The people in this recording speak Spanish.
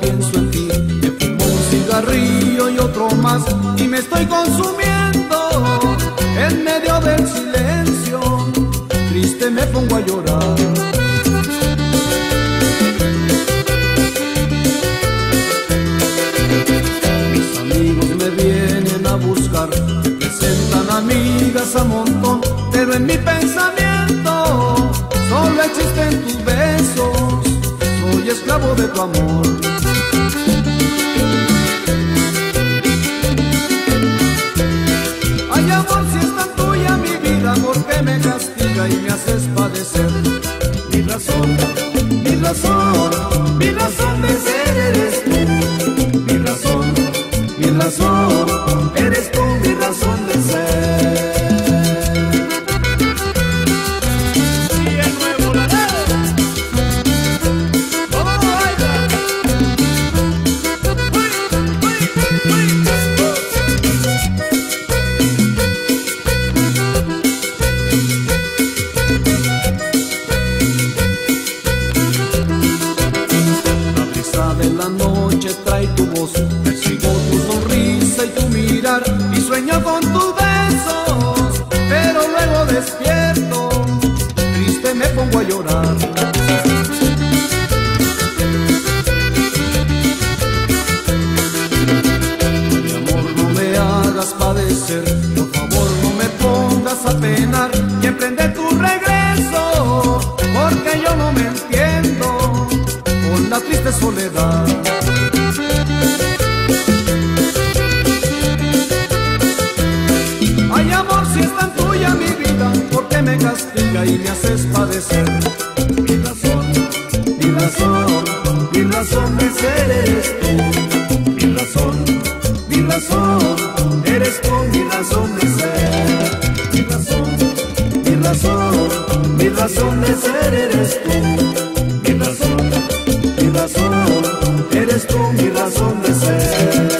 pienso en ti y me estoy consumiendo en medio del silencio. Triste me pongo a llorar. Mis amigos me vienen a buscar, me presentan amigas a montón, pero en mi pensamiento solo existen tus besos. Soy esclavo de tu amor. Mi razón, mi razón, mi razón de ser eres tú. Mi razón, mi razón, eres tú triste soledad. Ay amor, si es tan tuya mi vida, ¿por qué me castiga y me haces padecer? Mi razón, mi razón, mi razón de ser eres tú. Mi razón, mi razón, eres tú mi razón de ser. Mi razón, mi razón, mi razón de ser eres tú. Eres tú mi razón de ser.